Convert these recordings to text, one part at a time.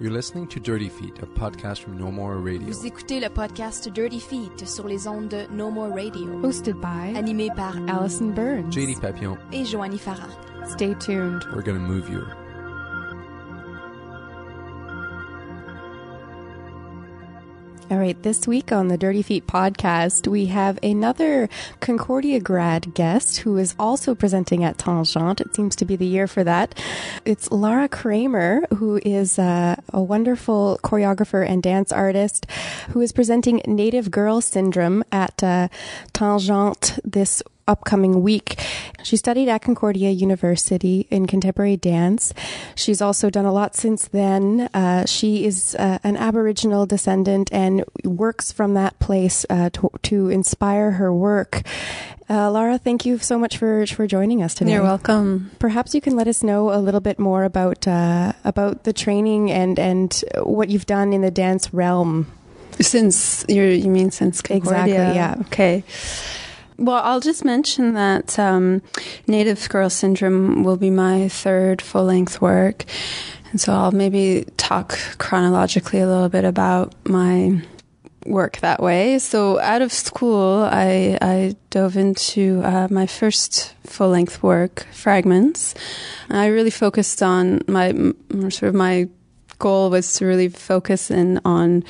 You're listening to Dirty Feet, a podcast from No More Radio. Vous écoutez le podcast Dirty Feet sur les ondes de No More Radio, Hosted by animé par Allison Burns. JD Papillon, et Joanie Farah. Stay tuned. we're gonna move you. All right, this week on the Dirty Feet podcast, we have another Concordia grad guest who is also presenting at Tangente. It seems to be the year for that. It's Lara Kramer, who is uh, a wonderful choreographer and dance artist who is presenting Native Girl Syndrome at uh, Tangente this upcoming week. She studied at Concordia University in contemporary dance. She's also done a lot since then. Uh, she is uh, an Aboriginal descendant and works from that place uh, to, to inspire her work. Uh, Laura, thank you so much for for joining us today. You're welcome. Perhaps you can let us know a little bit more about uh, about the training and and what you've done in the dance realm. Since you you mean since Concordia? Exactly, yeah. Okay. Well, I'll just mention that um, Native Girl Syndrome will be my third full length work. And so I'll maybe talk chronologically a little bit about my work that way. So out of school, I, I dove into uh, my first full length work, Fragments. I really focused on my sort of my goal was to really focus in on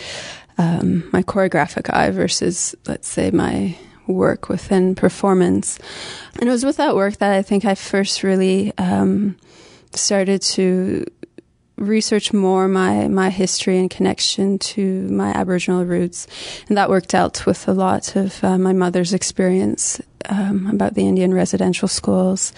um, my choreographic eye versus, let's say, my work within performance. And it was with that work that I think I first really um, started to research more my my history and connection to my Aboriginal roots, and that worked out with a lot of uh, my mother's experience um, about the Indian residential schools.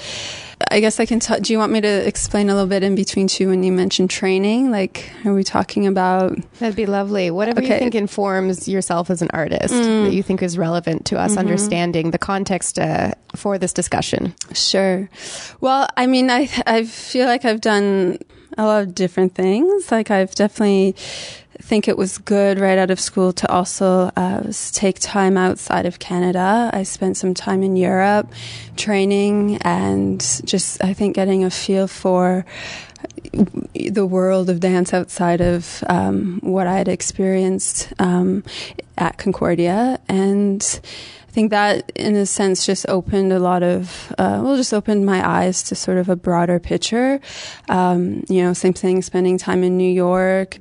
I guess I can. T- do you want me to explain a little bit in between too when you mentioned training? Like, are we talking about? That'd be lovely. Whatever you think informs yourself as an artist that you think is relevant to us understanding the context uh, for this discussion. Sure. Well, I mean, I I feel like I've done a lot of different things. Like I've definitely think it was good right out of school to also uh, take time outside of Canada. I spent some time in Europe training and just I think getting a feel for the world of dance outside of um, what I had experienced um, at Concordia and. I think that, in a sense, just opened a lot of, uh, well, just opened my eyes to sort of a broader picture. Um, you know, same thing, spending time in New York.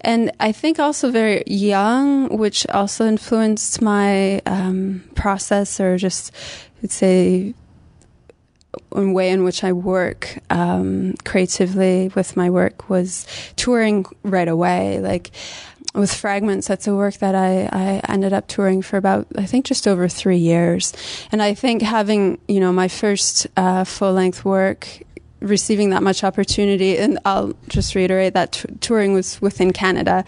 And I think also very young, which also influenced my um, process or just, let's say, one way in which I work um, creatively with my work was touring right away. Like with Fragments, that's a work that I, I ended up touring for about, I think, just over three years. And I think having, you know, my first uh, full length work, receiving that much opportunity, and I'll just reiterate that t- touring was within Canada.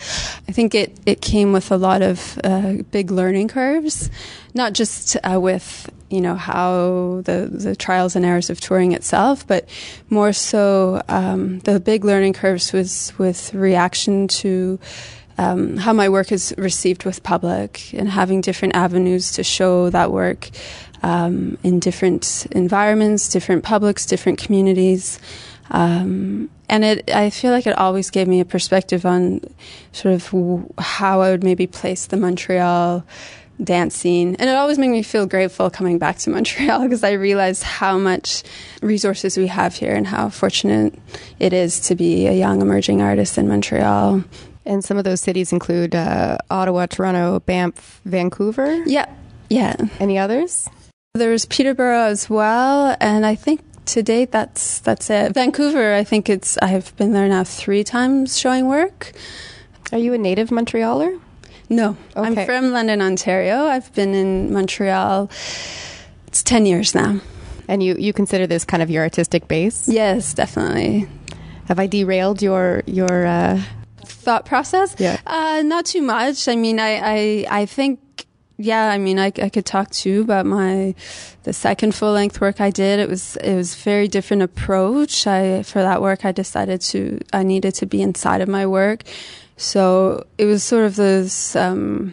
I think it, it came with a lot of uh, big learning curves, not just uh, with you know how the the trials and errors of touring itself, but more so um, the big learning curves was with reaction to um, how my work is received with public and having different avenues to show that work um, in different environments, different publics, different communities. Um, and it, I feel like it always gave me a perspective on sort of w- how I would maybe place the Montreal dance scene. And it always made me feel grateful coming back to Montreal because I realized how much resources we have here and how fortunate it is to be a young emerging artist in Montreal. And some of those cities include uh, Ottawa, Toronto, Banff, Vancouver. Yeah. Yeah. Any others? There's Peterborough as well, and I think to date that's that's it. Vancouver, I think it's I've been there now three times showing work. Are you a native Montrealer? No, I'm from London, Ontario. I've been in Montreal. It's ten years now. And you, you consider this kind of your artistic base? Yes, definitely. Have I derailed your your? Uh, Thought process? Yeah. Uh, not too much. I mean, I I, I think. Yeah, I mean, I, I could talk too about my the second full length work I did. It was it was very different approach. I for that work I decided to I needed to be inside of my work, so it was sort of this. Um,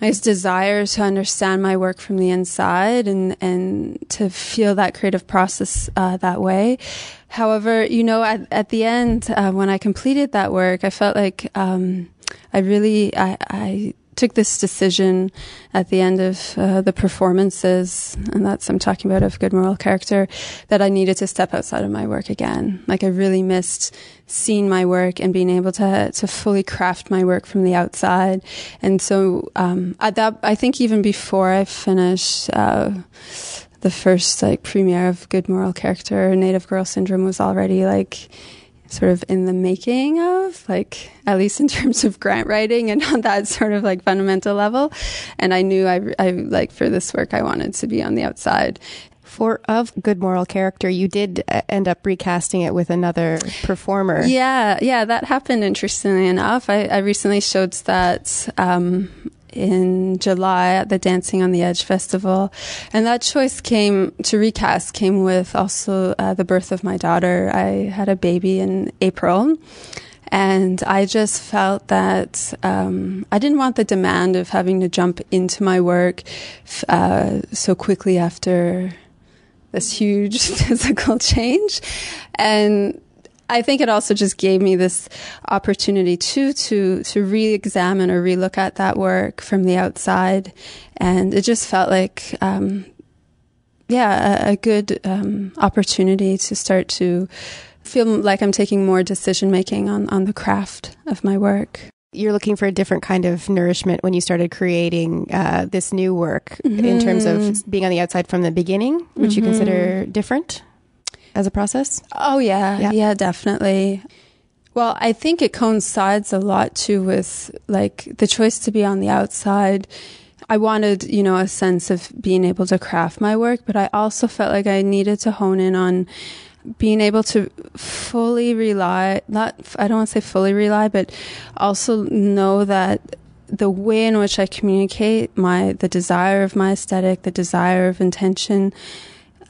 this desire to understand my work from the inside and and to feel that creative process uh, that way. However, you know, at at the end uh, when I completed that work, I felt like um, I really I, I took this decision at the end of uh, the performances, and that's I'm talking about of good moral character, that I needed to step outside of my work again. Like I really missed seeing my work and being able to to fully craft my work from the outside. And so um, at that, I think even before I finished. Uh, the first like premiere of Good Moral Character, Native Girl Syndrome was already like sort of in the making of, like at least in terms of grant writing and on that sort of like fundamental level. And I knew I, I like for this work I wanted to be on the outside. For of good moral character, you did end up recasting it with another performer. Yeah, yeah, that happened. Interestingly enough, I, I recently showed that um, in July at the Dancing on the Edge festival. And that choice came to recast came with also uh, the birth of my daughter. I had a baby in April. And I just felt that um, I didn't want the demand of having to jump into my work uh, so quickly after this huge physical change. And I think it also just gave me this opportunity too to to re-examine or relook at that work from the outside, and it just felt like, um, yeah, a, a good um, opportunity to start to feel like I'm taking more decision making on on the craft of my work. You're looking for a different kind of nourishment when you started creating uh, this new work mm-hmm. in terms of mm-hmm. being on the outside from the beginning, which mm-hmm. you consider different as a process? Oh, yeah. Yeah, yeah definitely. Well, I think it coincides a lot too with like the choice to be on the outside. I wanted, you know, a sense of being able to craft my work, but I also felt like I needed to hone in on being able to fully rely, not, I don't want to say fully rely, but also know that the way in which I communicate my, the desire of my aesthetic, the desire of intention,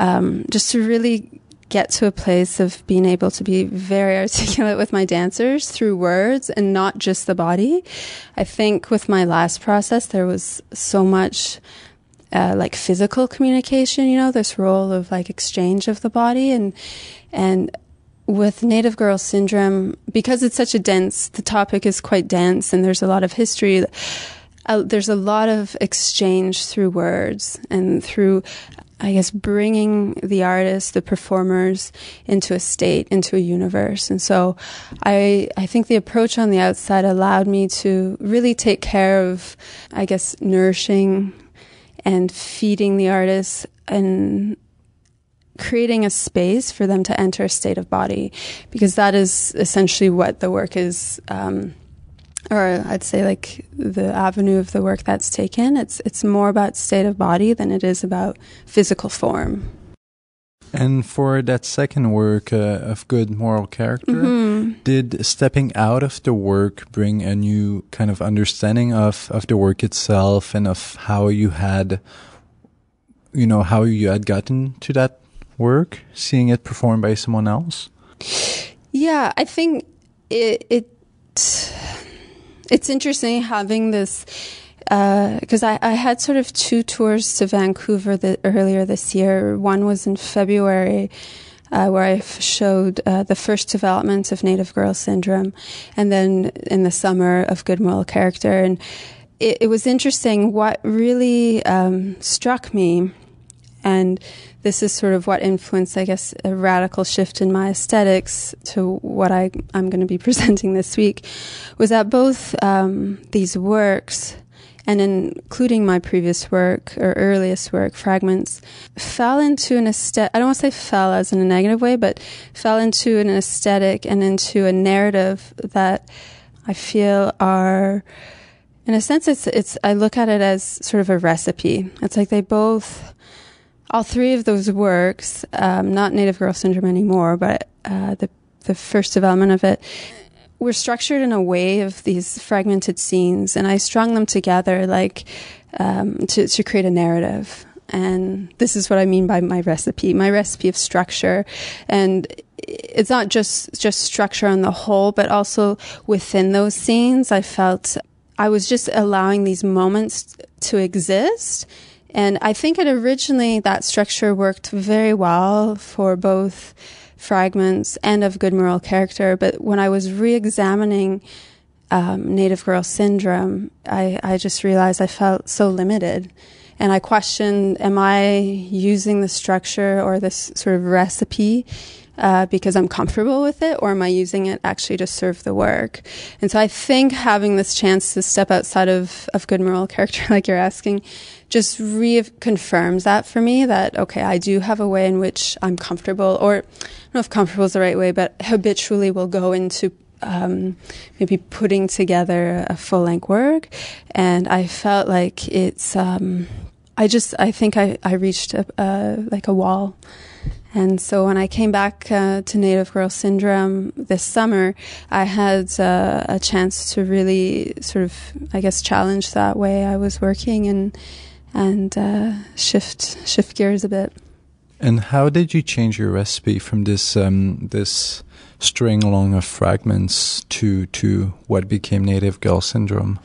um, just to really get to a place of being able to be very articulate with my dancers through words and not just the body. I think with my last process, there was so much uh, like physical communication, you know, this role of like exchange of the body and, and with native girl syndrome, because it's such a dense, the topic is quite dense and there's a lot of history. Uh, there's a lot of exchange through words and through I guess, bringing the artists, the performers into a state, into a universe. And so I, I think the approach on the outside allowed me to really take care of, I guess, nourishing and feeding the artists and creating a space for them to enter a state of body because that is essentially what the work is um, or I'd say like the avenue of the work that's taken. It's it's more about state of body than it is about physical form. And for that second work uh, of good moral character, mm-hmm. did stepping out of the work bring a new kind of understanding of of the work itself and of how you had, you know, how you had gotten to that work, seeing it performed by someone else? Yeah, I think it it it's interesting having this because uh, I, I, had sort of two tours to Vancouver the, earlier this year. One was in February. Uh, where I showed uh, the first development of Native Girl Syndrome, and then in the summer of Good Moral Character. And it, it was interesting. What really um, struck me and this is sort of what influenced, I guess, a radical shift in my aesthetics to what I, am going to be presenting this week, was that both um, these works, and including my previous work or earliest work, fragments, fell into an aesthetic. I don't want to say fell as in a negative way, but fell into an aesthetic and into a narrative that I feel are in a sense it's it's I look at it as sort of a recipe. It's like they both all three of those works, um, not Native Girl Syndrome anymore, but uh, the the first development of it, were structured in a way of these fragmented scenes, and I strung them together like um, to to create a narrative. And this is what I mean by my recipe, my recipe of structure, and it's not just just structure on the whole, but also within those scenes. I felt I was just allowing these moments to exist. And I think it originally, that structure worked very well for both fragments and of good moral character. But when I was re examining um, Native Girl Syndrome, I, I just realized I felt so limited. And I questioned, am I using the structure or this sort of recipe uh, because I'm comfortable with it, or am I using it actually to serve the work? And so I think having this chance to step outside of, of good moral character, like you're asking, just reconfirms that for me that, okay, I do have a way in which I'm comfortable, or I don't know if comfortable is the right way, but habitually will go into um, maybe putting together a full length work. And I felt like it's, um, I just, I think I, I reached a, like a wall. And so when I came back uh, to Native Girl Syndrome this summer, I had uh, a chance to really sort of, I guess, challenge that way I was working and and uh, shift shift gears a bit. And how did you change your recipe from this um, this string along of fragments to to what became Native Girl Syndrome?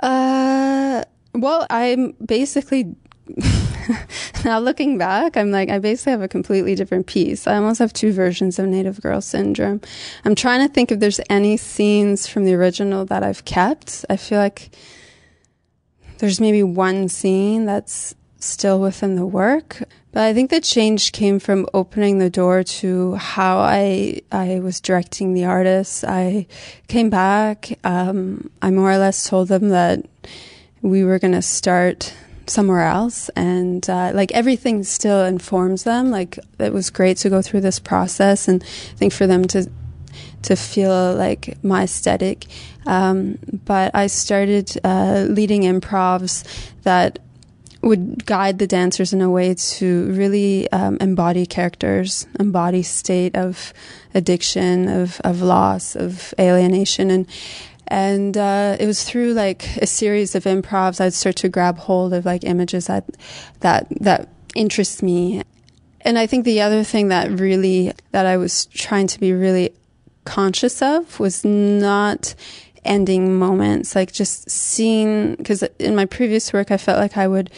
Uh, well, I'm basically now looking back, I'm like, I basically have a completely different piece. I almost have two versions of Native Girl Syndrome. I'm trying to think if there's any scenes from the original that I've kept. I feel like there's maybe one scene that's still within the work. But I think the change came from opening the door to how I I was directing the artists. I came back. Um, I more or less told them that we were going to start somewhere else and uh, like everything still informs them. Like it was great to go through this process and i think for them to to feel like my aesthetic. Um, but i started uh, leading improvs that would guide the dancers in a way to really um, embody characters, embody state of addiction, of, of loss, of alienation, and and uh, it was through like a series of improvs I'd start to grab hold of like images that that that interest me. And I think the other thing that really that I was trying to be really conscious of was not ending moments, like just seeing because in my previous work I felt like I would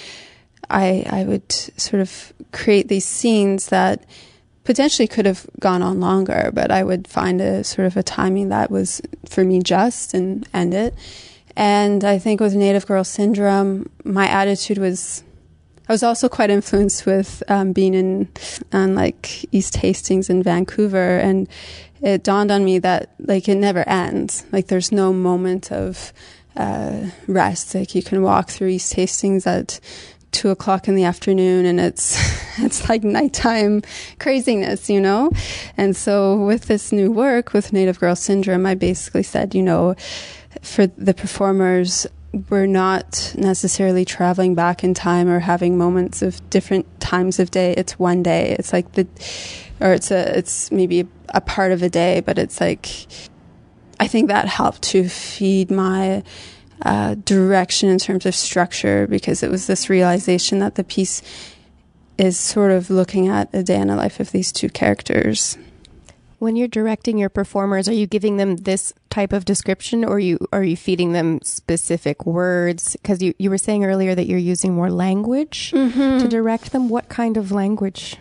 I I would sort of create these scenes that potentially could have gone on longer, but I would find a sort of a timing that was for me just and end it. And I think with Native Girl Syndrome, my attitude was I was also quite influenced with um, being in on like East Hastings in Vancouver, and it dawned on me that like it never ends. Like there's no moment of uh, rest. Like you can walk through East Hastings at two o'clock in the afternoon and it's it's like nighttime craziness, you know? And so with this new work with Native Girl Syndrome, I basically said, you know, for the performers, we're not necessarily traveling back in time or having moments of different times of day. It's one day. It's like the, or it's a, it's maybe a part of a day, but it's like, I think that helped to feed my uh, direction in terms of structure because it was this realization that the piece is sort of looking at a day in the life of these two characters. When you're directing your performers, are you giving them this type of description or you are you feeding them specific words? Because you, you were saying earlier that you're using more language mm-hmm. to direct them. What kind of language?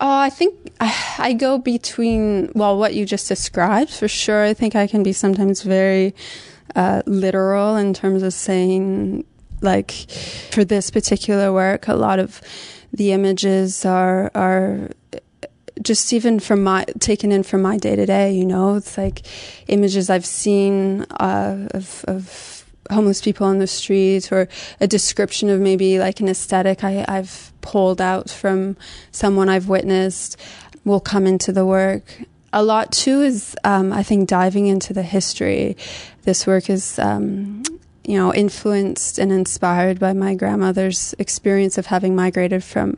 Oh, I think I, I go between, well, what you just described for sure. I think I can be sometimes very uh, literal in terms of saying, like, for this particular work, a lot of the images are are just even from my taken in from my day to day. You know, it's like images I've seen uh, of, of homeless people on the street or a description of maybe like an aesthetic I, I've pulled out from someone I've witnessed will come into the work a lot too is um, I think diving into the history. This work is um, you know influenced and inspired by my grandmother's experience of having migrated from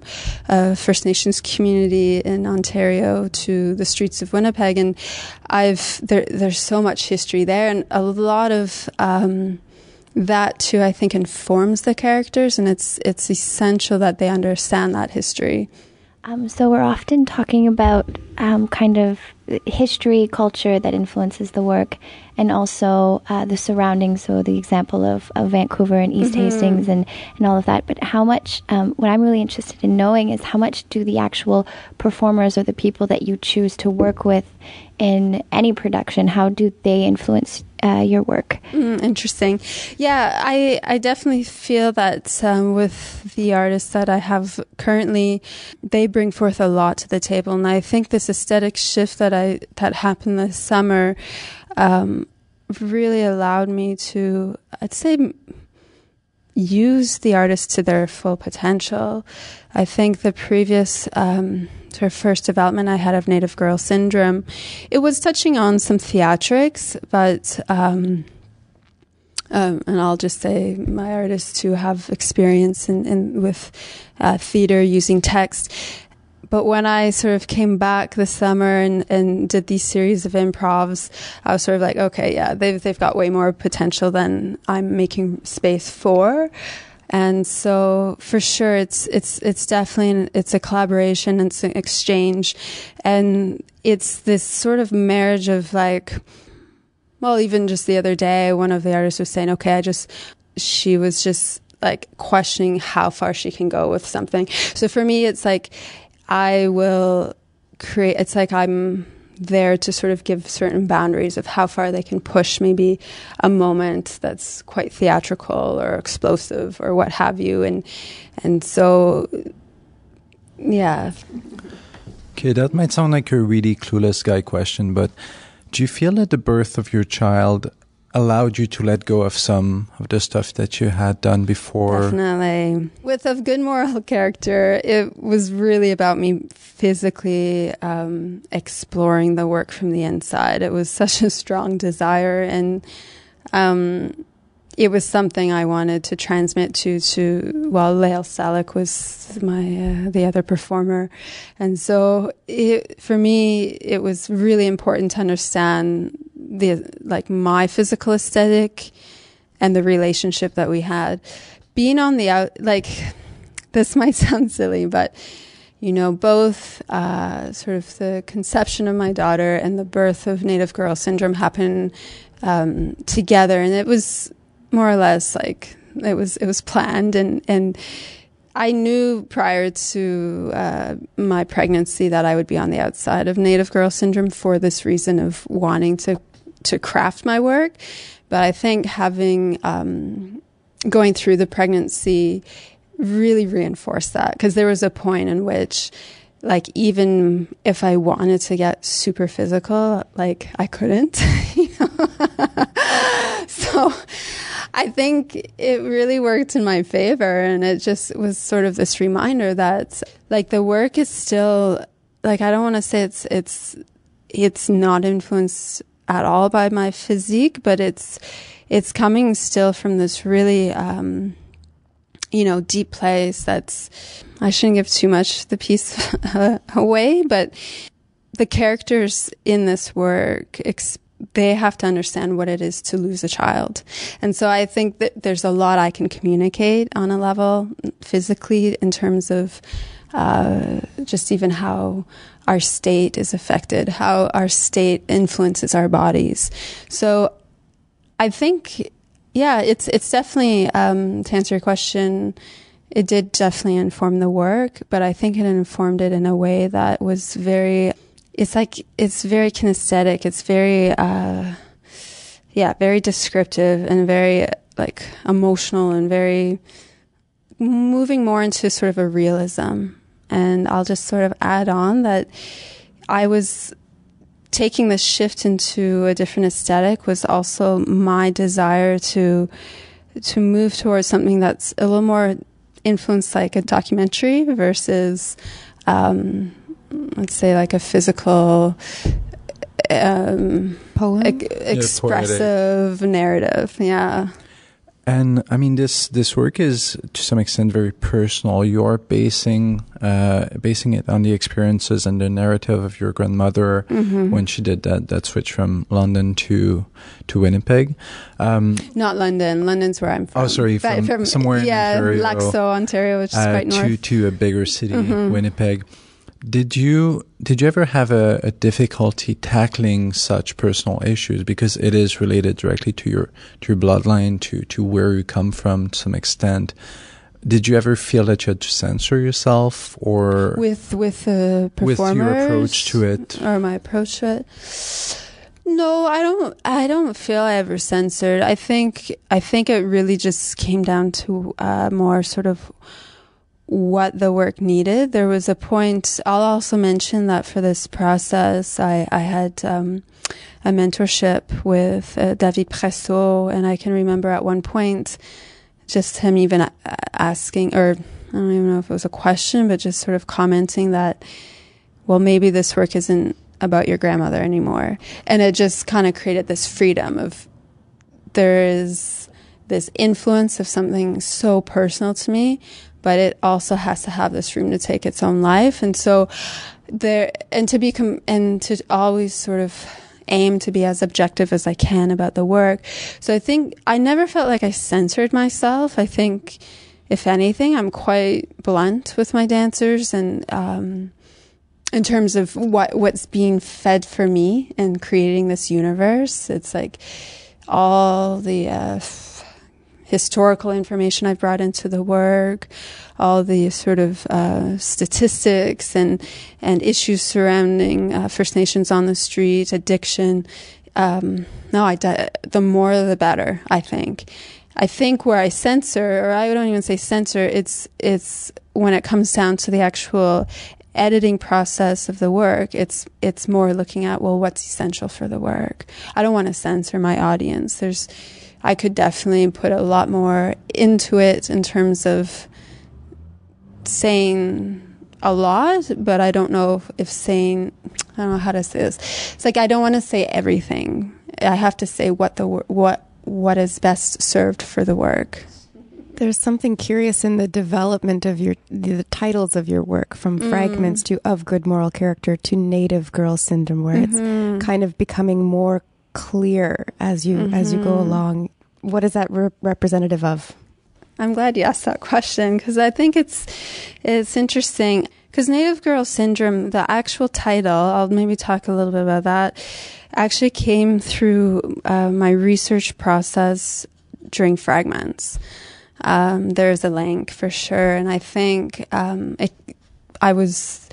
a First Nations community in Ontario to the streets of Winnipeg, and I've there, there's so much history there, and a lot of um, that too I think informs the characters, and it's it's essential that they understand that history. Um, so we're often talking about um, kind of history, culture that influences the work, and also uh, the surroundings. So the example of, of Vancouver and East mm-hmm. Hastings and, and all of that. But how much, um, what I'm really interested in knowing is how much do the actual performers or the people that you choose to work with in any production, how do they influence uh, your work. Mm, interesting. Yeah, I I definitely feel that um, with the artists that I have currently, they bring forth a lot to the table, and I think this aesthetic shift that I that happened this summer um, really allowed me to, I'd say use the artist to their full potential. I think the previous um, her first development I had of Native Girl Syndrome, it was touching on some theatrics, but um, um, and I'll just say my artists who have experience in, in with uh, theater using text. But when I sort of came back this summer and, and did these series of improvs, I was sort of like, okay, yeah, they've they've got way more potential than I'm making space for. And so for sure, it's, it's, it's definitely, an, it's a collaboration, it's an exchange. And it's this sort of marriage of like, well, even just the other day, one of the artists was saying, okay, I just, she was just like questioning how far she can go with something. So for me, it's like, I will create, it's like I'm, there to sort of give certain boundaries of how far they can push maybe a moment that's quite theatrical or explosive or what have you. And and so yeah. Okay that might sound like a really clueless guy question but do you feel that the birth of your child allowed you to let go of some of the stuff that you had done before. Definitely. With a good moral character, it was really about me physically um, exploring the work from the inside. It was such a strong desire, and um, it was something I wanted to transmit to to. Well, Lael Stellick was my uh, the other performer, and so it, for me, it was really important to understand the like my physical aesthetic and the relationship that we had. Being on the out, like this might sound silly, but you know, both uh, sort of the conception of my daughter and the birth of Native Girl Syndrome happened um, together, and it was more or less like it was it was planned and and I knew prior to uh, my pregnancy that I would be on the outside of Native Girl Syndrome for this reason of wanting to to craft my work. But I think having um, going through the pregnancy really reinforced that because there was a point in which like even if I wanted to get super physical, like I couldn't. so I think it really worked in my favor and it just was sort of this reminder that like the work is still like I don't want to say it's it's it's not influenced at all by my physique, but it's it's coming still from this really um, you know deep place. That's I shouldn't give too much the piece away, but the characters in this work. They have to understand what it is to lose a child. And so I think that there's a lot I can communicate on a level physically in terms of uh, just even how our state is affected, how our state influences our bodies. So I think, yeah, it's it's definitely um, to answer your question. It did definitely inform the work, but I think it informed it in a way that was very. It's like it's very kinesthetic. It's very, uh, yeah, very descriptive and very like emotional and very moving more into sort of a realism. And I'll just sort of add on that I was taking this shift into a different aesthetic was also my desire to to move towards something that's a little more influenced like a documentary versus um, let's say like a physical um, poem? e- expressive yeah, narrative. Yeah and I mean, this this work is to some extent very personal. You are basing uh, basing it on the experiences and the narrative of your grandmother mm-hmm. when she did that that switch from London to to Winnipeg. Um, Not London. London's where I'm from. Oh, sorry, from, somewhere yeah, in Ontario, Ontario, which is uh, quite north. To to a bigger city, mm-hmm. Winnipeg. Did you did you ever have a, a, difficulty tackling such personal issues because it is related directly to your to your bloodline to to where you come from to some extent? Did you ever feel that you had to censor yourself or with with the with your approach to it or my approach to it? No, I don't. I don't feel I ever censored. I think. I think it really just came down to uh, more sort of what the work needed. There was a point. I'll also mention that for this process, I I had um, a mentorship with uh, David Pressault, and I can remember at one point just him even asking, or I don't even know if it was a question, but just sort of commenting that, well, maybe this work isn't about your grandmother anymore. And it just kind of created this freedom of there is this influence of something so personal to me, but it also has to have this room to take its own life. And so there, and to be, com- and to always sort of aim to be as objective as I can about the work. So I think I never felt like I censored myself. I think, if anything, I'm quite blunt with my dancers and, um, in terms of what what's being fed for me and creating this universe. It's like all the uh, historical information I've brought into the work, all the sort of uh, statistics and and issues surrounding uh, First Nations on the street, addiction. Um, no, I the more the better. I think. I think where I censor, or I don't even say censor, it's it's when it comes down to the actual editing process of the work, it's it's more looking at well, what's essential for the work. I don't want to censor my audience. There's, I could definitely put a lot more into it in terms of saying a lot, but I don't know if, if saying I don't know how to say this. It's like I don't want to say everything. I have to say what the what what is best served for the work. There's something curious in the development of your the titles of your work, from mm. fragments to of good moral character to native girl syndrome, where mm-hmm. it's kind of becoming more clear as you mm-hmm. as you go mm-hmm. along. What is that re- representative of? I'm glad you asked that question because I think it's it's interesting because Native Girl Syndrome, the actual title, I'll maybe talk a little bit about that, actually came through uh, my research process during fragments um, there's a link for sure. And I think um, it, I was,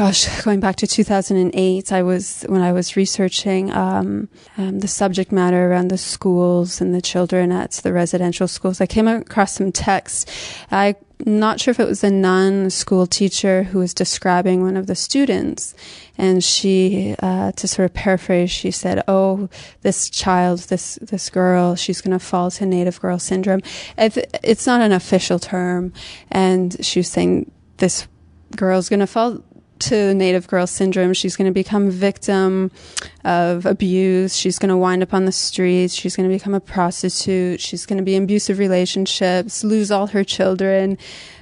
gosh, going back to 2008, I was when I was researching um, um, the subject matter around the schools and the children at the residential schools. I came across some text. I'm not sure if it was a nun school teacher who was describing one of the students. And she, uh, to sort of paraphrase, she said, "Oh, this child, this this girl, she's going to fall to native girl syndrome." It's not an official term, and she was saying this girl's going to fall to native girl syndrome. She's going to become victim of abuse. She's going to wind up on the streets. She's going to become a prostitute. She's going to be in abusive relationships, lose all her children,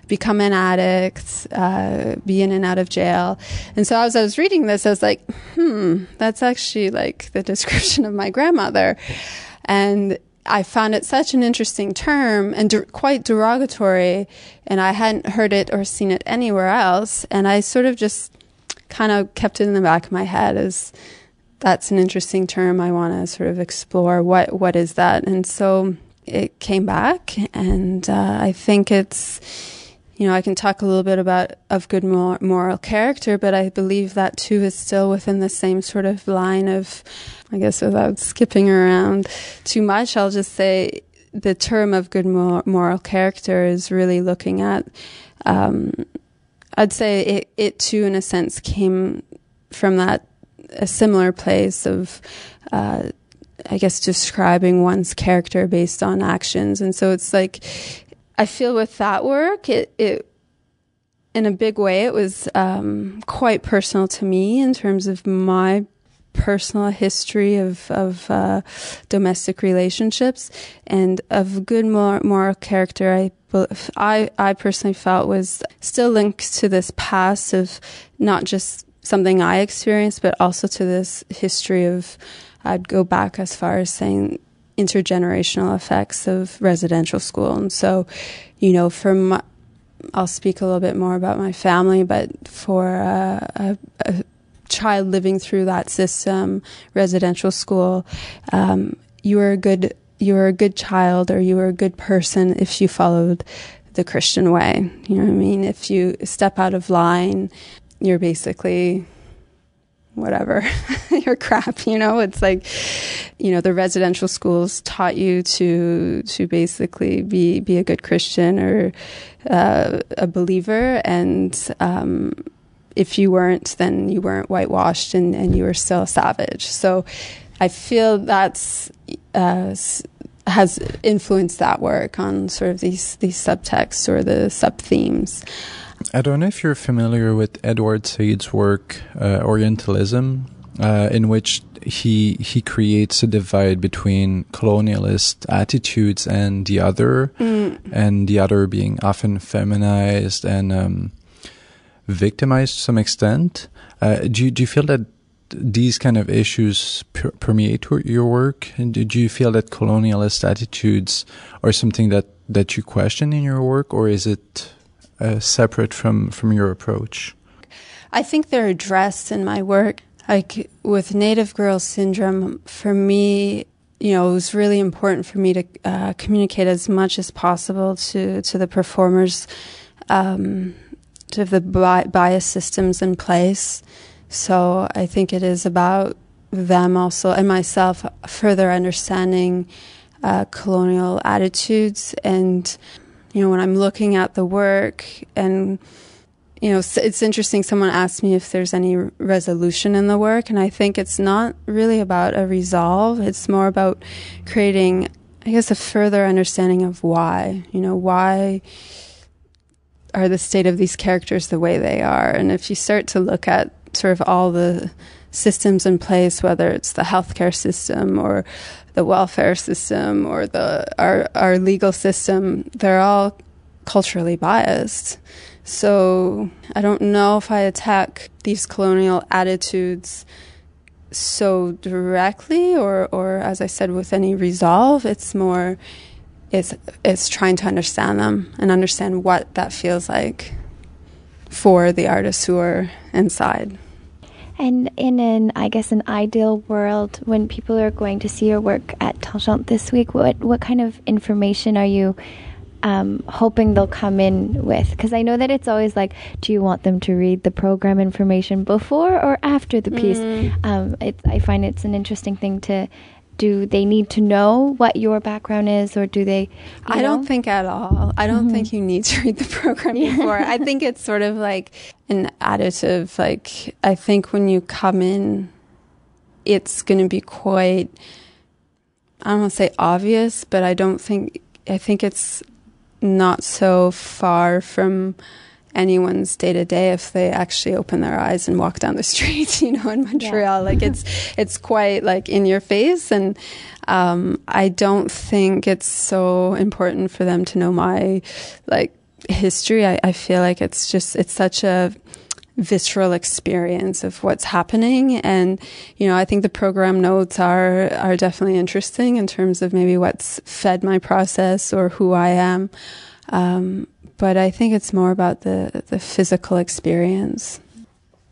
become an addict, uh, be in and out of jail. And so as I was reading this, I was like, hmm, that's actually like the description of my grandmother. And I found it such an interesting term and de- quite derogatory, and I hadn't heard it or seen it anywhere else. And I sort of just kind of kept it in the back of my head as that's an interesting term. I want to sort of explore what what is that, and so it came back, and uh, I think it's you know, I can talk a little bit about of good moral character, but I believe that too is still within the same sort of line of, I guess, without skipping around too much, I'll just say the term of good moral character is really looking at. Um, I'd say it, it too, in a sense, came from that a similar place of. Uh, I guess describing one's character based on actions. And so it's like I feel with that work, it, it in a big way, it was um, quite personal to me in terms of my personal history of of uh, domestic relationships and of good moral character. I I I personally felt was still linked to this past of not just something I experienced, but also to this history of. I'd go back as far as saying intergenerational effects of residential school. And so, you know, from I'll speak a little bit more about my family, but for a, a, a child living through that system, residential school, um, you were a good you were a good child or you were a good person if you followed the Christian way. You know what I mean? If you step out of line, you're basically whatever you're crap you know? It's like you know the residential schools taught you to to basically be be a good christian or uh, a believer. And um, if you weren't then you weren't whitewashed and, and you were still savage. So i feel that's uh, has influenced that work on sort of these these subtexts or the sub themes I don't know if you're familiar with Edward Said's work, uh, Orientalism, uh, in which he he creates a divide between colonialist attitudes and the other, mm. and the other being often feminized and um, victimized to some extent. Uh, do you, do you feel that these kind of issues per- permeate your work? And did you feel that colonialist attitudes are something that that you question in your work, or is it separate from from your approach? I think they're addressed in my work. Like with Native Girl Syndrome, for me, you know, it was really important for me to uh, communicate as much as possible to to the performers, um, to the bi- bias systems in place. So I think it is about them also and myself further understanding uh, colonial attitudes and you know, when I'm looking at the work and you know, it's interesting. Someone asked me if there's any resolution in the work, and I think it's not really about a resolve. It's more about creating, I guess, a further understanding of why. You know, why are the state of these characters the way they are? And if you start to look at sort of all the systems in place, whether it's the healthcare system or the welfare system or the our our legal system, they're all culturally biased. So I don't know if I attack these colonial attitudes so directly or or as I said with any resolve. It's more it's it's trying to understand them and understand what that feels like for the artists who are inside. And in an, I guess, an ideal world, when people are going to see your work at Tangente this week, what what kind of information are you um, hoping they'll come in with? Because I know that it's always like, do you want them to read the program information before or after the piece? Mm. Um, I find it's an interesting thing to do they need to know what your background is or do they i know? don't think at all i don't mm-hmm. think you need to read the program yeah. before i think it's sort of like an additive like i think when you come in it's going to be quite i don't want to say obvious but i don't think i think it's not so far from anyone's day to day if they actually open their eyes and walk down the street, you know, in Montreal. Yeah. like it's it's quite like in your face and um, I don't think it's so important for them to know my like history. I, I feel like it's just it's such a visceral experience of what's happening and you know i think the program notes are are definitely interesting in terms of maybe what's fed my process or who i am um, but I think it's more about the, the physical experience.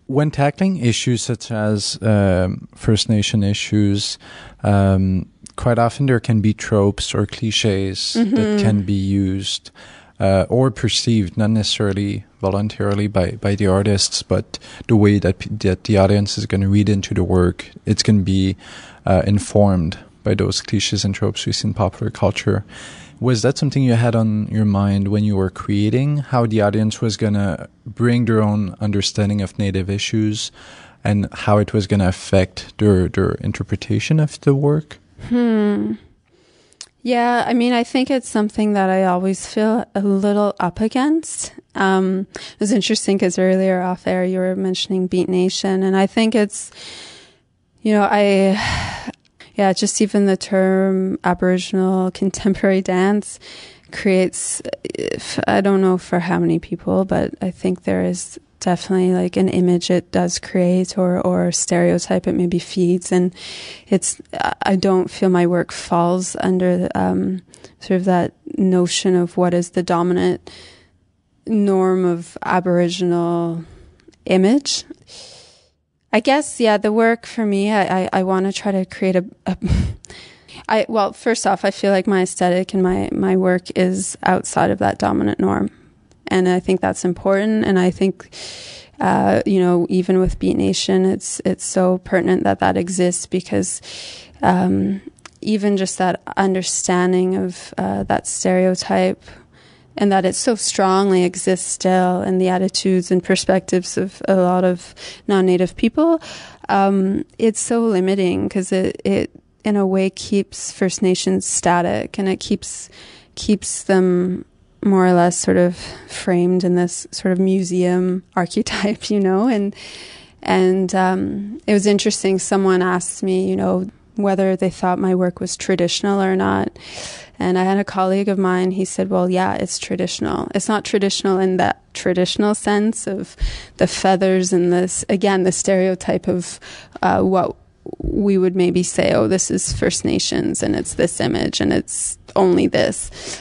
When tackling issues such as um, First Nation issues, um, quite often there can be tropes or cliches mm-hmm. that can be used uh, or perceived, not necessarily voluntarily by, by the artists, but the way that, that the audience is going to read into the work, it's going to be uh, informed by those cliches and tropes we see in popular culture. Was that something you had on your mind when you were creating how the audience was going to bring their own understanding of Native issues and how it was going to affect their, their interpretation of the work? Hmm. Yeah, I mean, I think it's something that I always feel a little up against. Um, it was interesting because earlier off air you were mentioning Beat Nation, and I think it's, you know, I yeah, just even the term Aboriginal contemporary dance creates, I don't know for how many people, but I think there is definitely like an image it does create or, or stereotype it maybe feeds. And it's, I don't feel my work falls under um, sort of that notion of what is the dominant norm of Aboriginal image. I guess, yeah, the work for me, I, I, I want to try to create a, a I, well, first off, I feel like my aesthetic and my, my work is outside of that dominant norm. And I think that's important. And I think, uh, you know, even with Beat Nation, it's, it's so pertinent that that exists because, um, even just that understanding of, uh, that stereotype and that it so strongly exists still in the attitudes and perspectives of a lot of non-native people. Um, it's so limiting because it, it, in a way, keeps First Nations static and it keeps keeps them more or less sort of framed in this sort of museum archetype, you know, and and um, it was interesting. Someone asked me, you know, whether they thought my work was traditional or not. And I had a colleague of mine, he said, Well, yeah, it's traditional. It's not traditional in that traditional sense of the feathers and this, again, the stereotype of uh, what we would maybe say, Oh, this is First Nations and it's this image and it's only this.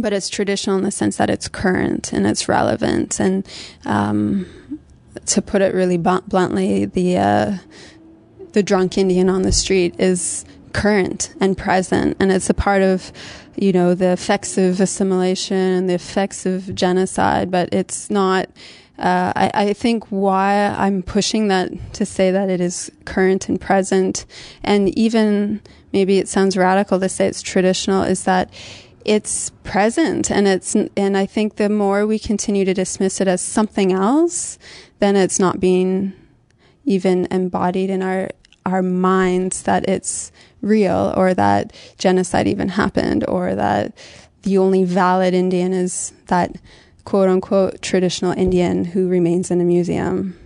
But it's traditional in the sense that it's current and it's relevant. And um, to put it really bluntly, the uh, the drunk Indian on the street is current and present, and it's a part of, you know, the effects of assimilation and the effects of genocide. But it's not. Uh, I, I, think why I'm pushing that to say that it is current and present, and even maybe it sounds radical to say it's traditional, is that it's present and it's and I think the more we continue to dismiss it as something else, then it's not being even embodied in our our minds that it's real or that genocide even happened or that the only valid Indian is that quote unquote traditional Indian who remains in a museum.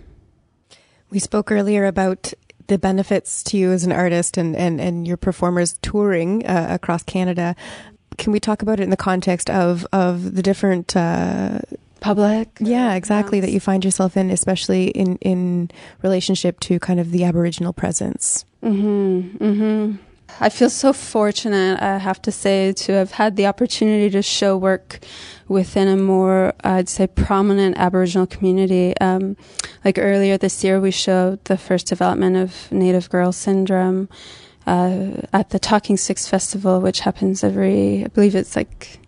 We spoke earlier about the benefits to you as an artist and, and, and your performers touring uh, across Canada. Can we talk about it in the context of, of the different uh, public. Yeah, exactly. That you find yourself in, especially in in relationship to kind of the Aboriginal presence. Mm-hmm. Mm-hmm. I feel so fortunate, I have to say, to have had the opportunity to show work within a more, I'd say, prominent Aboriginal community. Um, like earlier this year, we showed the first development of Native Girl Syndrome uh, at the Talking Sticks Festival, which happens every, I believe it's like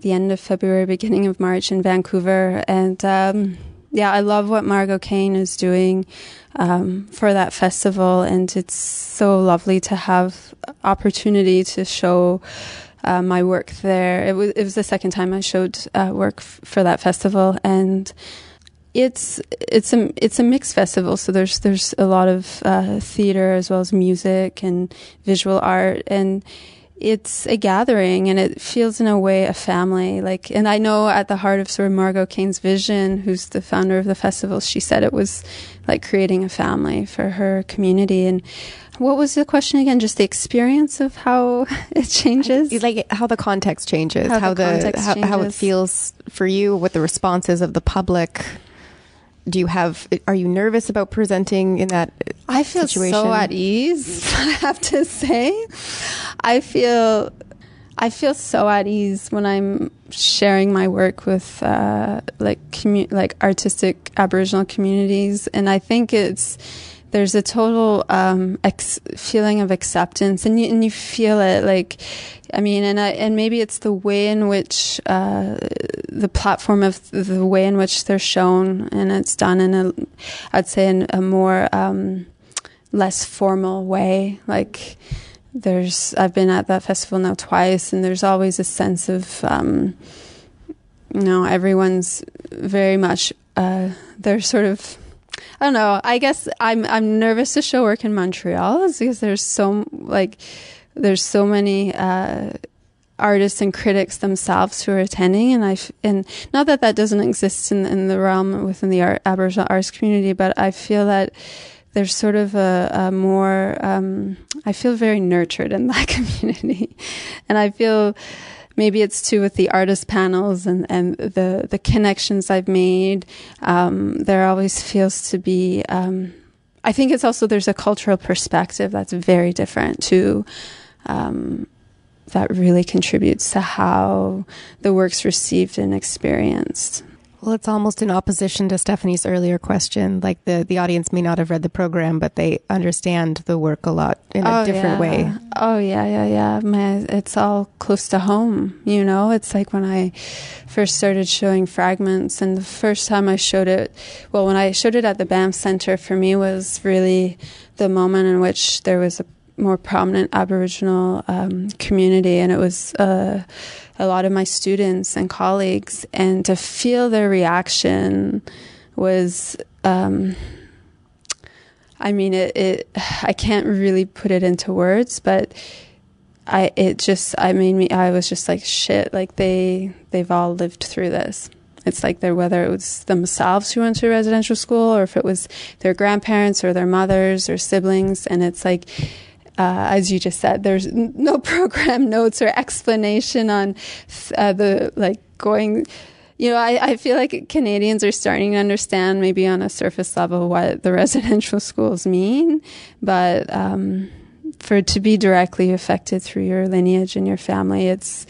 the end of February, beginning of March in Vancouver. And um, yeah, I love what Margo Kane is doing um, for that festival, and it's so lovely to have opportunity to show. Uh, my work there. It was it was the second time I showed uh, work f- for that festival, and it's it's a it's a mixed festival. So there's there's a lot of uh, theater as well as music and visual art, and it's a gathering and it feels in a way a family. Like and i know at the heart of sort of margo kane's vision who's the founder of the festival she said it was like creating a family for her community. And what was the question again? Just the experience of how it changes? Like how the context changes how, how the, the how, changes. how it feels for you what the responses of the public do you have are you nervous about presenting in that i feel situation? so at ease i have to say i feel i feel so at ease when i'm sharing my work with uh, like commu- like artistic aboriginal communities and i think it's there's a total um, ex- feeling of acceptance, and you and you feel it. Like, I mean, and I, and maybe it's the way in which uh, the platform of the way in which they're shown, and it's done in a, I'd say, in a more um, less formal way. Like, there's I've been at that festival now twice, and there's always a sense of, um, you know, everyone's very much. Uh, they're sort of I don't know. I guess I'm I'm nervous to show work in Montreal because there's so like there's so many uh, artists and critics themselves who are attending, and I and not that that doesn't exist in in the realm within the art, Aboriginal arts community, but I feel that there's sort of a, a more um, I feel very nurtured in that community, and I feel maybe it's too with the artist panels and, and the, the connections I've made. Um, there always feels to be, um, I think it's also, there's a cultural perspective that's very different to, um, that really contributes to how the work's received and experienced. Well, it's almost in opposition to Stephanie's earlier question. Like the, the audience may not have read the program, but they understand the work a lot in a Oh, different yeah. way. Oh yeah, yeah, yeah. My, it's all close to home. You know, it's like when I first started showing fragments, and the first time I showed it, well, when I showed it at the BAM Center, for me was really the moment in which there was a more prominent Aboriginal um, community, and it was. Uh, a lot of my students and colleagues, and to feel their reaction was um, I mean, it, it, I can't really put it into words, but I, it just, I made me, I was just like, shit, like they, they've all lived through this. It's like they're, whether it was themselves who went to residential school or if it was their grandparents or their mothers or siblings. And it's like, uh, as you just said, there's no program notes or explanation on uh, the, like going, you know, I, I feel like Canadians are starting to understand, maybe on a surface level, what the residential schools mean, but um, for it to be directly affected through your lineage and your family, it's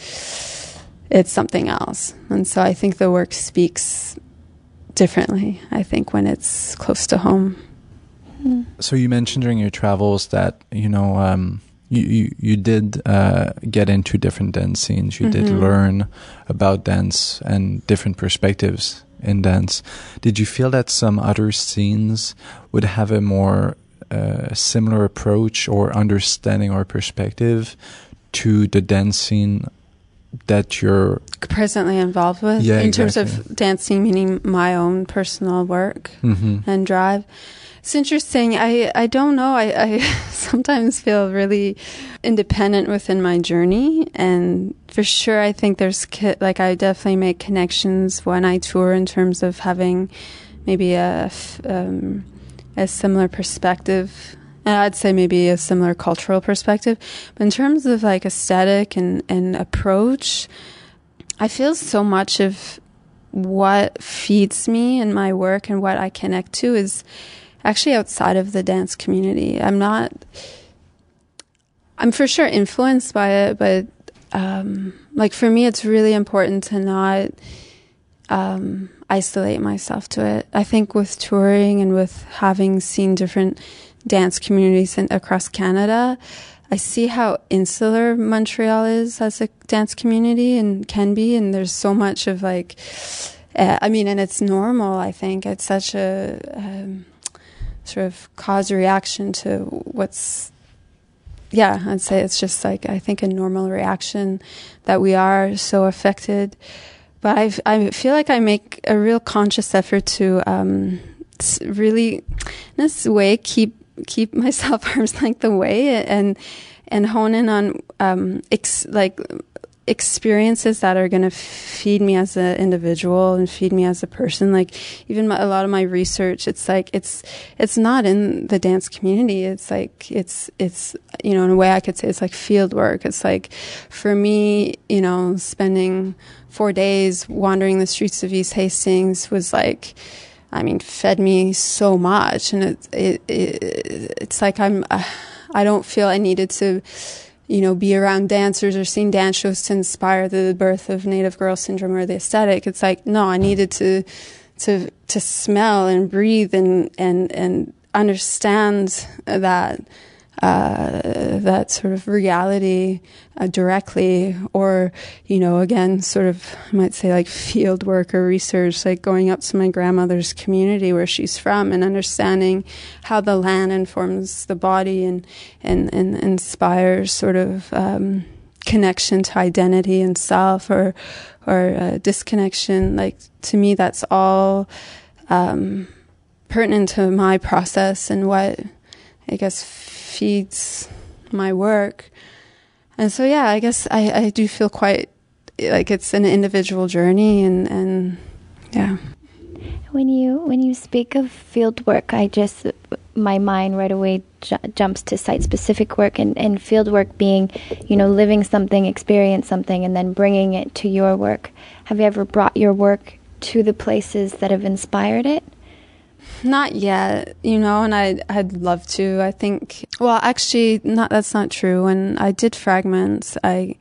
it's something else. And so I think the work speaks differently. I think when it's close to home. So you mentioned during your travels that you know um, you, you you did uh, get into different dance scenes. You did Mhm. learn about dance and different perspectives in dance. Did you feel that some other scenes would have a more uh, similar approach or understanding or perspective to the dance scene that you're? Presently involved with Yeah, in terms of dancing, meaning my own personal work. Mhm. and drive. It's interesting. I, I don't know. I, I sometimes feel really independent within my journey. And for sure, I think there's, like, I definitely make connections when I tour in terms of having maybe a, um, a similar perspective. And I'd say maybe a similar cultural perspective. But in terms of like aesthetic and, and approach, I feel so much of what feeds me in my work and what I connect to is actually outside of the dance community. I'm not, I'm for sure influenced by it, but um, like for me, it's really important to not um, isolate myself to it. I think with touring and with having seen different dance communities in, across Canada, I see how insular Montreal is as a dance community and can be, and there's so much of like, uh, I mean, and it's normal. I think it's such a um, sort of cause a reaction to what's, yeah, I'd say it's just like I think a normal reaction that we are so affected. But I I feel like I make a real conscious effort to um, really, in this way, keep keep myself arms length away and and hone in on um, ex- like experiences that are going to feed me as an individual and feed me as a person like even my, a lot of my research it's like it's it's not in the dance community. It's like it's it's you know in a way i could say it's like field work. It's like for me you know spending four days wandering the streets of east hastings was like I mean, fed me so much, and it, it, it it's like I'm, uh, I don't feel I needed to, you know, be around dancers or seeing dance shows to inspire the birth of Native Girl Syndrome or the aesthetic. It's like no, I needed to, to to smell and breathe and and and understand that uh, that sort of reality uh, directly, or you know, again, sort of I might say like field work or research, like going up to my grandmother's community where she's from and understanding how the land informs the body and and, and inspires sort of um, connection to identity and self, or or uh, disconnection. Like to me, that's all um, pertinent to my process and what I guess feeds my work. And so, yeah, I guess I, I do feel quite like it's an individual journey and, and yeah. When you when you speak of field work, I just my mind right away ju- jumps to site specific work and, and field work being, you know, living something, experience something, and then bringing it to your work. Have you ever brought your work to the places that have inspired it? Not yet, you know, and I I'd love to. I think Well, actually, not that's not true. When I did fragments, I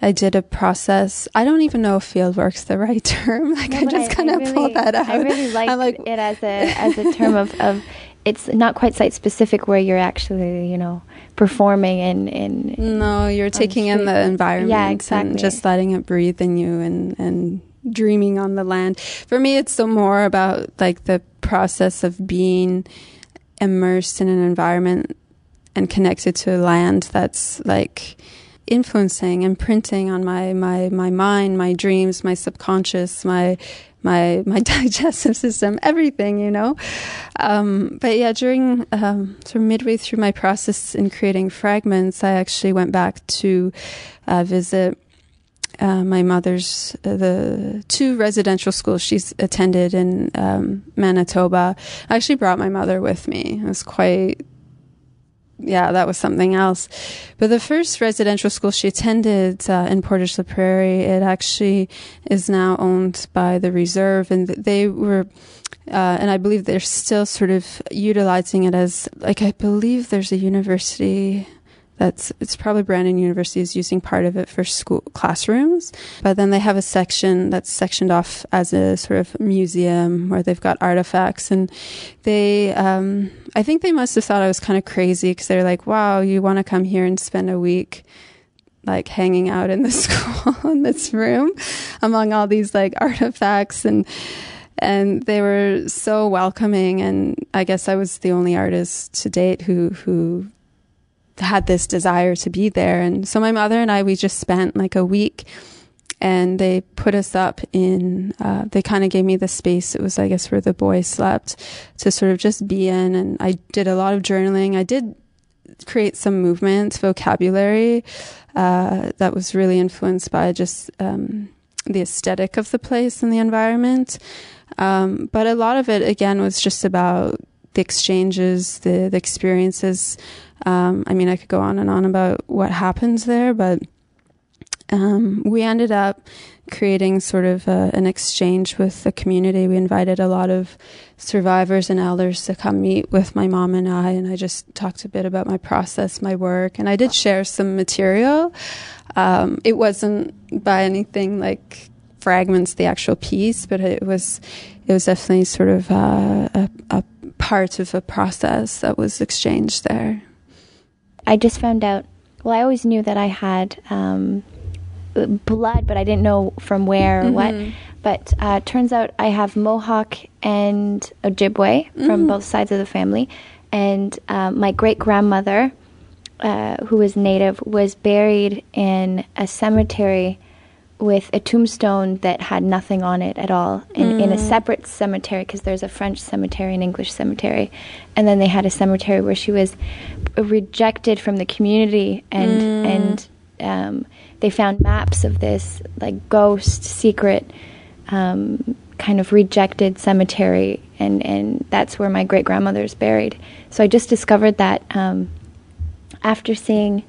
I did a process. I don't even know if field work's the right term. Like No, I just kind of really- pulled that out. I really like, I'm like, it as a as a term of, of it's not quite site specific where you're actually you know performing and and no, you're taking in the environment Yeah, and exactly. just letting it breathe in you and and dreaming on the land. For me, it's so more about like the process of being immersed in an environment and connected to a land that's like influencing imprinting on my my my mind my dreams my subconscious my my my digestive system everything you know? Um, but yeah during um, sort of midway through my process in creating fragments i actually went back to uh, visit uh, my mother's uh, the two residential schools she's attended in um, Manitoba. I actually brought my mother with me. It was quite yeah, that was something else. But the first residential school she attended uh, in Portage la Prairie, it actually is now owned by the reserve, and they were. Uh, and I believe they're still sort of utilizing it as like I believe there's a university that's it's probably Brandon University is using part of it for school classrooms, but then they have a section that's sectioned off as a sort of museum where they've got artifacts and they um, I think they must have thought I was kind of crazy because they're like, wow, you want to come here and spend a week like hanging out in the school in this room among all these like artifacts and and they were so welcoming and I guess I was the only artist to date who who had this desire to be there. And so my mother and I we just spent like a week and they put us up in uh, they kind of gave me the space it was i guess where the boys slept to sort of just be in. And i did a lot of journaling. I did create some movement vocabulary uh, that was really influenced by just um, the aesthetic of the place and the environment. Um, but a lot of it again was just about the exchanges the, the experiences um, i mean i could go on and on about what happens there but um, we ended up creating sort of a, an exchange with the community. We invited a lot of survivors and elders to come meet with my mom and I, and I just talked a bit about my process, my work, and I did share some material. Um, it wasn't by anything like fragments, the actual piece, but it was it was definitely sort of uh, a, a part of a process that was exchanged there. I just found out. Well, I always knew that I had um, blood, but I didn't know from where or what. But uh, turns out I have Mohawk and Ojibwe from both sides of the family, and uh, my great grandmother, uh, who was native, was buried in a cemetery with a tombstone that had nothing on it at all in, in a separate cemetery because there's a French cemetery and English cemetery. And then they had a cemetery where she was rejected from the community and and um, they found maps of this like ghost secret um, kind of rejected cemetery and, and that's where my great grandmother is buried. So I just discovered that um, after seeing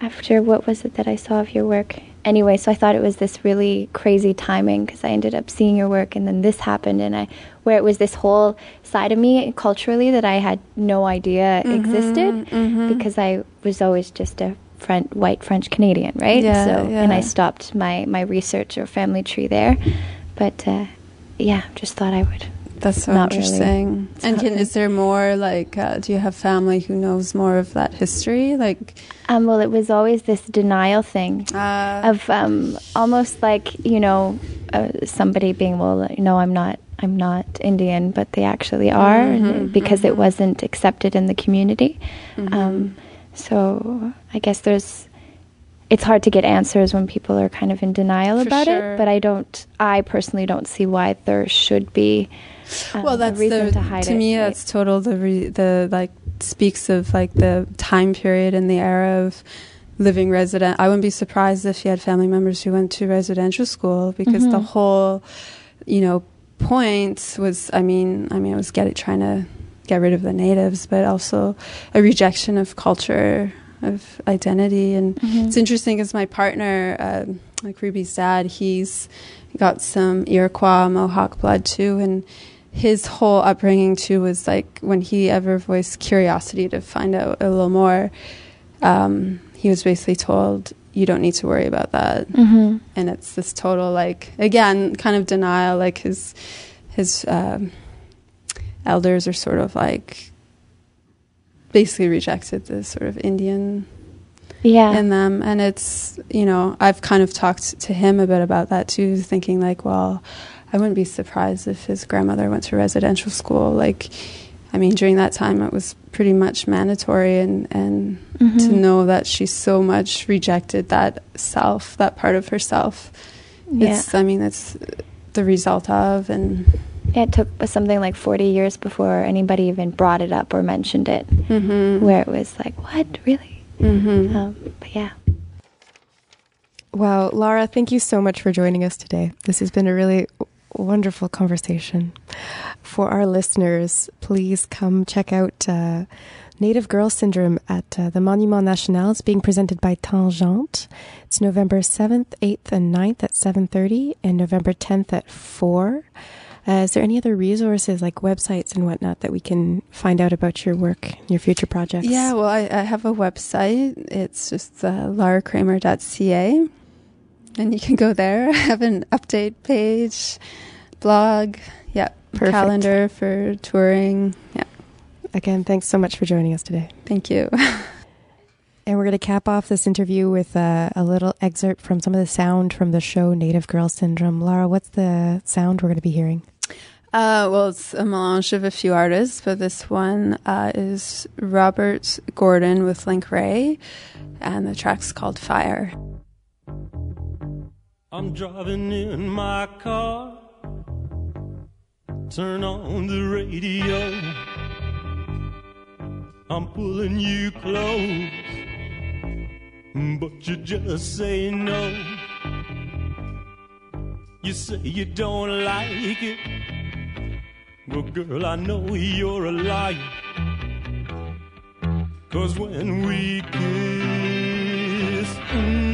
after what was it that I saw of your work? Anyway, so I thought it was this really crazy timing because I ended up seeing your work and then this happened and I where it was this whole side of me culturally that I had no idea existed because I was always just a French, white French Canadian, right? Yeah, so and I stopped my my research or family tree there, but uh, yeah, just thought I would. That's so Not really. interesting. And can, is there more like? Uh, do you have family who knows more of that history? Like, Um, well, it was always this denial thing. uh, of um, almost like you know uh, somebody being well no i'm not i'm not indian but they actually are Mm-hmm, because it wasn't accepted in the community Mm-hmm. um, so i guess there's it's hard to get answers when people are kind of in denial For about sure. it but i don't i personally don't see why there should be um, well, that's the to it me. right? That's total. The re, the like speaks of like the time period and the era of living resident. I wouldn't be surprised if you had family members who went to residential school because the Mhm. whole, you know, point was. I mean, I mean, it was get it trying to get rid of the natives, but also a rejection of culture, of identity, and Mhm. it's interesting because my partner, uh, like Ruby's dad, he's got some Iroquois Mohawk blood too, and his whole upbringing too was like when he ever voiced curiosity to find out a little more. Um, he was basically told, "You don't need to worry about that," Mm-hmm. and it's this total like again kind of denial. Like his his um, elders are sort of like basically rejected this sort of Indian Yeah. in them and it's you know i've kind of talked to him a bit about that too thinking like well i wouldn't be surprised if his grandmother went to residential school like i mean during that time it was pretty much mandatory and and Mhm. to know that she so much rejected that self that part of herself yeah. it's i mean it's the result of and it took something like 40 years before anybody even brought it up or mentioned it, mhm where it was like, what, really? mhm Um, but yeah. Wow, Lara, thank you so much for joining us today. This has been a really w- wonderful conversation. For our listeners, please come check out uh, Native Girl Syndrome at uh, the Monument National. It's being presented by Tangente. It's November 7th, 8th, and 9th at 7.30 and November 10th at 4. Uh, is there any other resources like websites and whatnot that we can find out about your work, your future projects? Yeah, well, I, I have a website. It's just uh, larakramer.ca. And you can go there. I have an update page, blog, yeah, Perfect. calendar for touring. Yeah, Again, thanks so much for joining us today. thank you. And we're going to cap off this interview with uh, a little excerpt from some of the sound from the show Native Girl Syndrome. Lara, what's the sound we're going to be hearing? Uh, well, it's a melange of a few artists, but this one uh, is Robert Gordon with Link Wray, and the track's called Fire. I'm driving in my car. Turn on the radio. I'm pulling you close, but you just say no. You say you don't like it. Well, girl, I know you're a liar. Cause when we kiss, mm,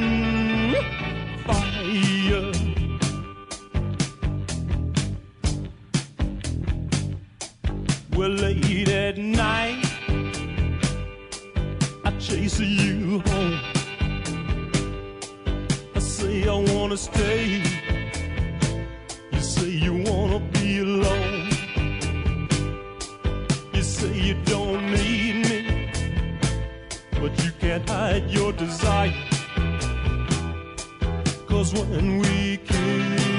you home. I say I wanna stay. You say you wanna be alone. You say you don't need me, but you can't hide your desire. Cause when we kiss,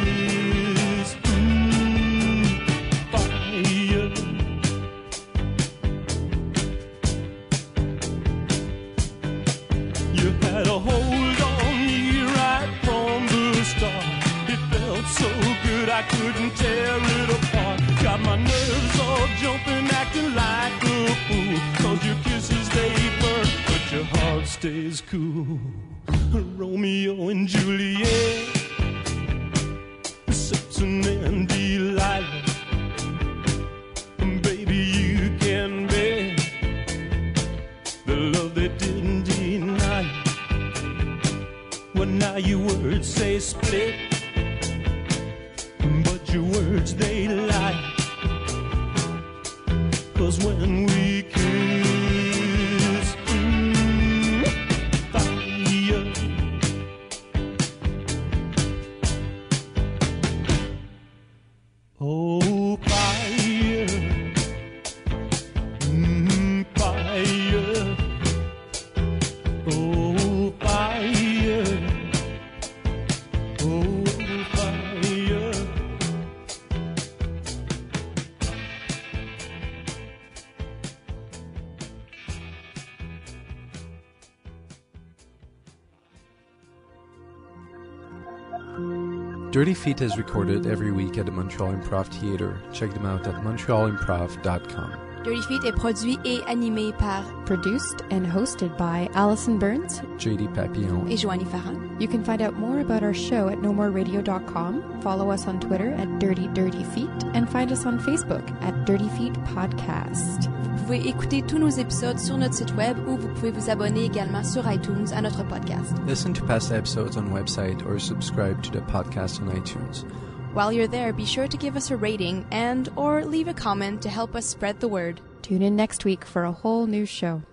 stays cool. Romeo and Juliet, Samson and Delilah. Baby, you can bear the love they didn't deny. Well, now your words say split, Dirty Feet is recorded every week at the Montreal Improv Theater. Check them out at montrealimprov.com. Dirty Feet est produit et animé par Produced and hosted by Allison Burns, JD Papillon, et Joanie Farran. You can find out more about our show at nomoreradio.com, follow us on Twitter at Dirty Dirty Feet, and find us on Facebook at Dirty Feet Podcast. Vous pouvez écouter tous nos épisodes sur notre site web ou vous pouvez vous abonner également sur iTunes à notre podcast. Listen to past episodes on website or subscribe to the podcast on iTunes. While you're there, be sure to give us a rating and or leave a comment to help us spread the word. Tune in next week for a whole new show.